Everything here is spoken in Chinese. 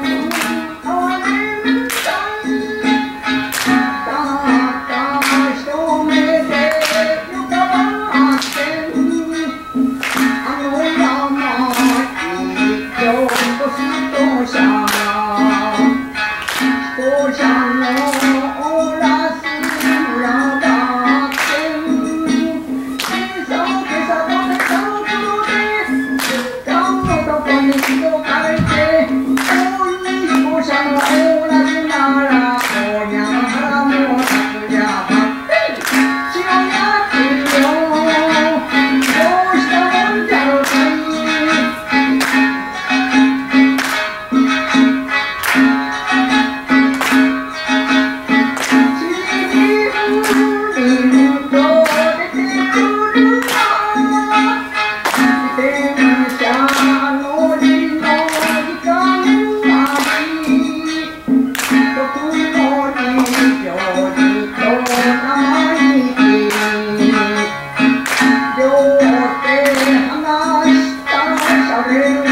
牛头里面，不想，多。Thank you.